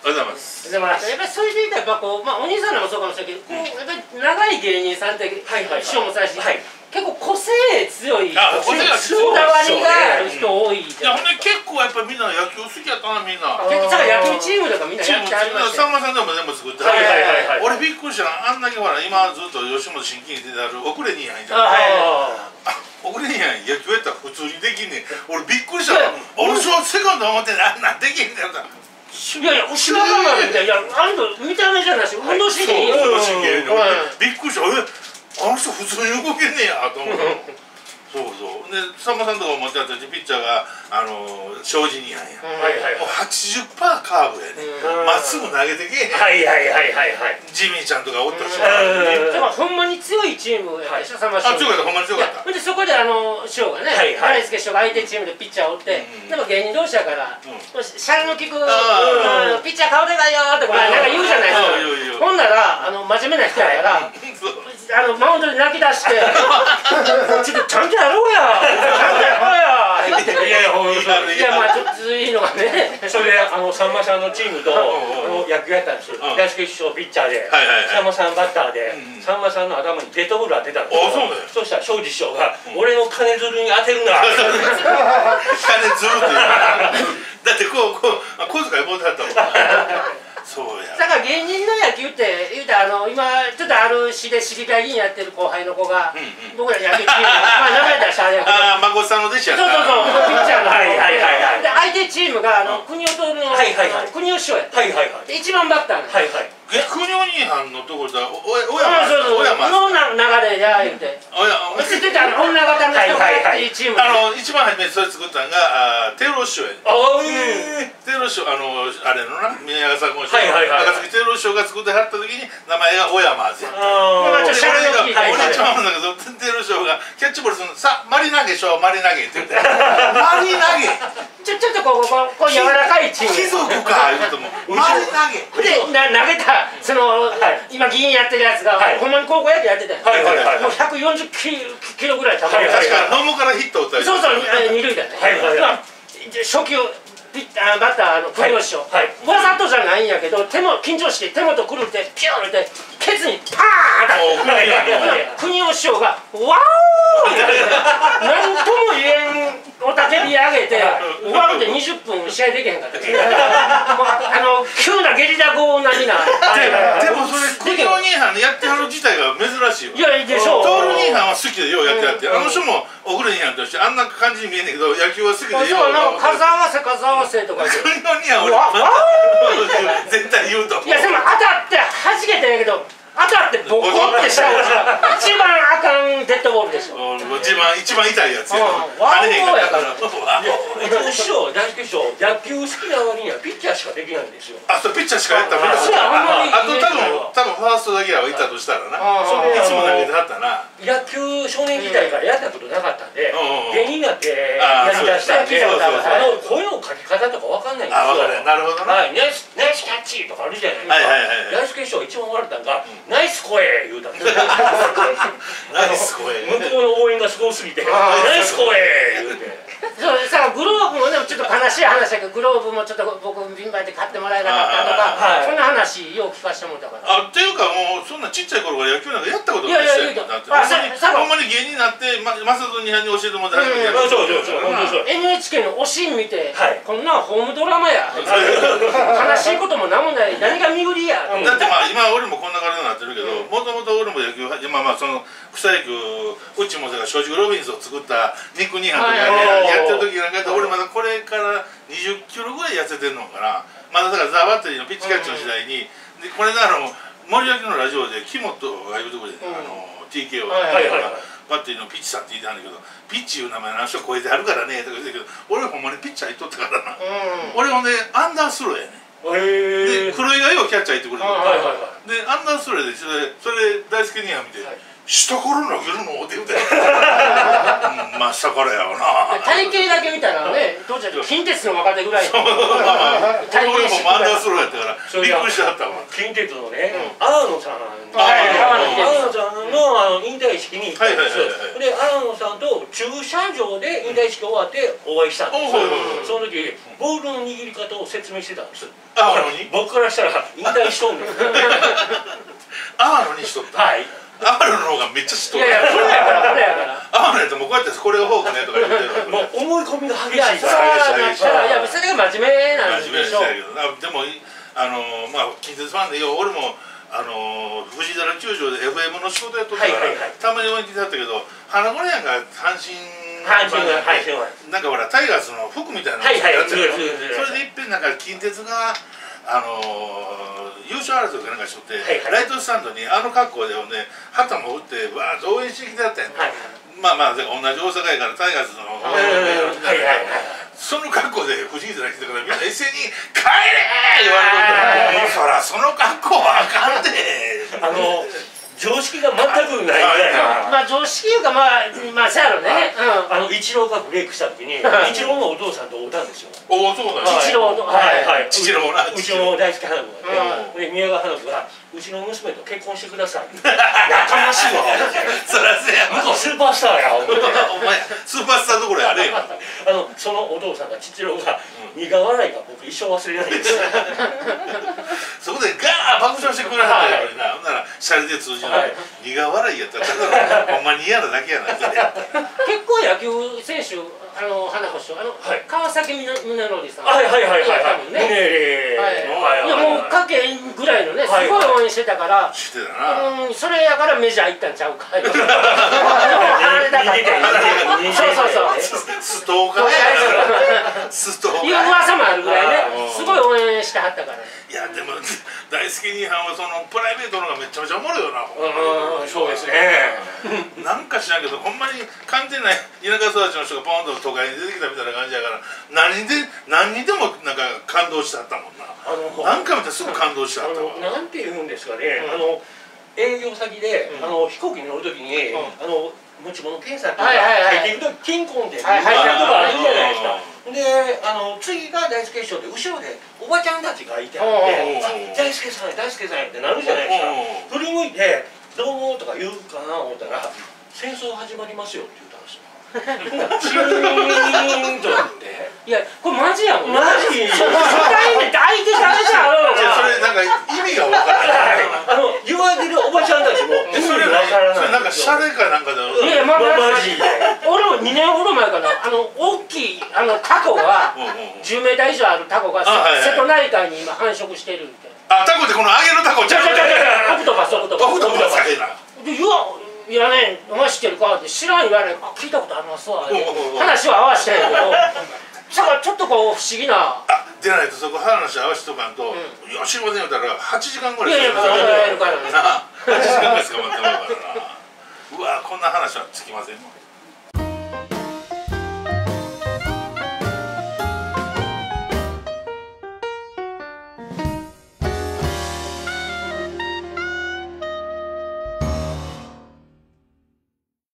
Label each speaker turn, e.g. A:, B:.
A: おはようございます。
B: でもやっぱりそれで言ったらやっぱこう、まあ、お兄さんらもそうかもしれないけど、こうやっぱり長い芸人さんって、
C: はいはいはい。
B: 師匠もそうやし、
C: はい。
B: 結構個性強い
A: あ個性が強い。
B: こだわりがある人多いじ
A: いやほんで結構やっぱりみんな野球好きやったなみんな。
B: 結構だから野球チームとかみんな
A: チーム
B: やってありましたよ。
A: さんまさんでも全部作って
C: はいはいはいはい。
A: 俺びっくりしたあんだけほら今ずっと吉本新喜劇出てある遅れにやんじゃん
B: あはい。
C: あ
A: 遅れにやん野球やったら普通にできんねん。俺びっくりしたわ俺そうセカンド思ってなんなんできんねん。って
B: いやいや後ろからみたいな、いや、あ見た目じゃないし、運動神経いいよ。
A: 運動神経で
B: うん
A: びっくりした。えあの人普通に動けんねやと思ってそうそう。でさんまさんとかも持ってたしピッチャーがあの庄司にやん。や
C: ーはいはい。
A: もう80%カーブやね
B: うん。
A: まっすぐ投げてけえへん。
C: はいはいはいはいはい。
A: ジミーちゃんとかおったし
C: うん。
B: でもほんまに強いチームやでしょ、さんま師匠
A: あ強かったほんまに強かった。
B: でそこであの師匠がね、
C: はいはい。
B: 大輔師匠が相手チームでピッチャーを打って、
A: うん
B: でも芸人同士やから、
A: うん。
B: シャレの効く、
A: あ
B: うんピッチャー顔でかいよってこうなんか言うじゃない
A: あ言う言う
B: ですかほんならあの真面目な人やから、
A: そう
B: あのマウンドで泣き出して「ちょっとちゃんとやろうや。ちゃんとやろうや」
C: いやいやほん
B: いやまあちょっといいのがね。
C: それであのさんまさんのチームと野球やったんですよ。
A: うん。
C: 大輔師匠ピッチャーで。さんまさんバッターでさんまさんの頭にデッドボール当てたんですよ。
A: あそ
C: したら庄司師匠が「俺の金づるに当てるな」
A: 金ずるってだってこうこうあ小遣い持ってはったもん そうや。
B: だから芸人の野球って言うたらあの今ちょっとある市で市議会議員やってる後輩の子が、
A: うんうん。
B: 僕ら野球チームまあ名前出したらあれやけど。
A: ああ孫さんの弟子やった
B: そうそうそうピッチャーの
C: はいはいはいはい
B: で相手チームがあの国尾との、
C: はいはいはい。
B: 国尾師匠やって
C: はいはいはい。
B: で一番バッターなの
C: はいはい。
A: え国尾兄はんのところだ。おお小
B: や言うて。ってたあの？女型の人がやってるチームで
A: あの一番初めにそれ作ったんがテロ師匠やね
C: あー
A: テロ師匠あのあれのな宮川さんテロ師匠が作ってはった時に名前が小山俺一番思うんだけどテロ師匠がキャッチボールするの。さマリ投げしょマリ投げって言って。マリ投げ。
B: ちょちょっとこうこうこう柔らかいチーム。
A: 貴族か言うとも。マリ投げ。
B: でな投げたその、
C: はい
B: 今議員やってるやつが、
C: はい。
B: ほんまに高校野球やってたよ、
C: はいはいはい。
B: もう140キロキロぐらい球
C: はいはい
A: 確か野茂からヒット打ったり
B: そうそうあ二塁だね、
C: はいはいはい。
B: まあ初球ピッあバッターの国吉を、
C: はい。
B: わざとじゃないんやけど手も緊張して手元くるってピューってケツにパーン当たって
A: おー。
B: 国吉師匠が「ワオー!」って何とも言えんおたけび上げて終わるで20分試合できへんかった。もうあの急なゲリラ豪雨並みな。
A: でもそれ国尾兄はんやってはる自体が珍しいわ。
B: いやいいでしょう。
A: トール兄はんは好きでようやってやって、あの人もおぐれ兄はんとしてあんな感じに見えんねんけど野球は好きでよう
B: そうな。んか数合わせ数合わせとか言って
A: 国尾兄は俺
B: わわ
A: 絶対言うと思う。
B: いやでも当たって弾けてんやけど当たってボコってしたのが一番あかんデッドボールでしょ
A: うん一番一番痛いやつや。
B: うん。ワオ
A: 跳ねへんかった
B: や
A: ワオ
C: う師匠大輔師匠野球好きな割にはピッチャーしかできないんですよ。
A: あそうピッチャーしかやったら
C: あ
B: そうやほんまに
A: あと多分多分ファーストだけは行ったとしたらな。いつも投げてはったな。
C: 野球少年時代からやったことなかったんで芸人になってやりだしたんであの声のかけ方とかわかんないんですよ。
A: なるほどな。
C: はい、ナチとかあるじゃないですか、大輔師匠一番笑ったのが、ナイス声言うたんですよ。
A: ナイス声。
C: 向こうの応援がすごすぎてナイス声言うて。
B: そうさグローブもねちょっと悲しい話だけどグローブもちょっと僕ビンバイで買ってもらえなかったとか、
C: はい。
B: そんな話よう聞かせてもらったか。ら
A: あっていうかもうそんなちっちゃい頃から野球なんかやったことない
B: いやいやいや
A: しほんまに
B: ささ
A: ほんまに芸人になってまマサトニに教えてもらって初めてやる
C: そうそうそう
B: NHK の「おしん」見て、
C: はい。
B: こんなんホームドラマや。悲しいことも何もない。何が巡りや、
C: うん。
A: だってまあ今俺もこんな体になってるけどもともと俺も野球はまあまあその草野球うちもだから正直ロビンスを作ったニック・ニーハンとか
C: はい。
A: やってる時なんかやったら俺まだこれから20キロぐらい痩せてんのかな。まだだからザ・バッテリーのピッチキャッチの時代にでこれがあの森脇のラジオで木本が言うところで、
B: うん。
A: あの TKO
B: はい
C: はいはい
A: バッテリーのピッチさんって言ってたんだけどピッチいう名前の人超えてあるからねとか言ってたけど俺ほんまにピッチャー行っとったからな、
B: う
A: 俺ほんでアンダースローやねで黒井がようキャッチャー行ってくれる
C: はいはいは
A: でアンダーストレーでそれそれ大輔には見て、
C: はい
A: 下から投げるの？って言うん、まあ下からやわな。
B: 体型だけ見たらね当時は近鉄の若手ぐらいの。体
A: 俺
B: 型
A: もマンダースローやったからびっくりしちゃったわ
C: 近鉄のね、阿野さんさんのあの引退式に行ったんです。で阿野さんと駐車場で引退式終わってお会いしたんです。その時ボールの握り方を説明してたんです。
A: ああのに？
C: 僕からしたら引退しとんねん。
A: ああのにしとった。
C: はい
A: ああの方がめっちゃしとる
B: いやいやプロやからプロやから。
A: ああのやつもうこうやってこれがフォークねとか言って。る
C: もう思い込みが激しい
B: それはなったらいやそれが真面目なん
A: 真面目にし
B: でしょ
A: でもあのまあ近鉄ファンでよ俺もあの藤原球場で FM の仕事やっとったから、たまに応援来てたけど花子やんが阪神なんかほらタイガースの服みたいなのやってる
C: そ
A: れでいっぺんなんか近鉄があの優勝争いかなんかしとって、
C: はいはい。
A: ライトスタンドにあの格好でほんで旗も振ってわーっと応援してきてやったんや、
C: はい
A: まあまあ同じ大阪やからタイガースの応
C: はい
A: 援
C: はいはい。
A: その格好で藤井さん来てからみんな一斉に「帰れ!」言われとったら「そらその格好はあかんで」
C: あの常識が全くない
A: はい
B: まあ常識いうかまあまあそうやろね。うん。
C: あのイチローがブレイクした時にイチローのお父さんと会うたんですよ。
A: おおそうだよ
B: イチローの
C: はい。はい。
A: 父のな
C: うちの大好き花子がね
A: うん。
C: で宮川花子がうちの娘と結婚してください。やかましいわ
A: そらせや。
C: 向こうスーパースターや
A: お前スーパースターどころやね
C: あのそのお父さんが父郎が苦笑いが僕一生忘れないです
A: そこでガー爆笑してくれはったやのになほんならシャレで通じる
C: はい。
A: 苦笑いやったらほんまに嫌なだけやな
B: 結構野球選手あの花子師匠あの、
C: はい。
B: 川崎宗則さん。
C: はいはいはいはい
B: 多
C: はい。
B: 分ね。
C: はい。
B: いやもうかけぐらいのねすごい応援してたから、
A: してたな。
B: うんそれやからメジャー行ったんちゃうか離 れたかった
C: 似てた
B: そうそうそう。
A: ストーカーストーカー
B: いう噂もあるぐらいね
A: うん
B: すごい応援してはったから
A: いやでも大好き兄はんはそのプライベートのがめっちゃめちゃおもろいよな
C: うんそうですね
A: なんか知らんけどほんまに完全な田舎育ちの人がポンと都会に出てきたみたいな感じやから何で何にでもなんか感動してはったもんな。
C: あの
A: 何回見たらすぐ感動して
C: あ
A: はったわ。
C: のなんて言うんですかね、あの営業先で、あの飛行機に乗るときに、
B: うん。
C: あの持ち物検査とか
B: はいはいはい。
C: 入っていくと金婚で
B: はいはい
C: そういうとこあるじゃないですか。
A: う
C: であの次が大輔師匠で後ろでおばちゃんたちがいてあっ
B: うん。
C: て大輔さん大輔さんやってなるじゃないですか。振り向いて「どうも」とか言うかな思ったら「戦争始まりますよ」って言ったんですよチーンとなって。
B: いやこれマジやもん。
C: マジ。
B: 初対面って相手誰じゃろう
A: いやそ
B: が
A: れなんか意味がわからない。
C: あの言われるおばちゃんたちも意味
A: それ
C: わからない
A: それなんかシャレかなんかで
B: いやまあまあ
C: マジで
B: 俺も2年ほど前かな。あの大きいあのタコが
A: うんうんうん。
B: 10メーター以上あるタコが瀬戸内海に今繁殖してるみたいな。
A: あタコってこの揚げるタコち
B: ちゃ
A: ゃう
B: ちゃちゃちゃオクトパスオクトパス
A: い
B: やねお前知ってるか？って知らん言われあ聞いたことありますわ。話は合わせたんやけど。だからちょっとこう不思議な。
A: あ出ないとそこ話合わせとかんと、いや知りませんよったら8時間ぐらい
B: いやいや
A: かかる
B: まだやるからね
A: な8時間ぐらいしか待ってもらうから。なうわこんな話はつきませんもん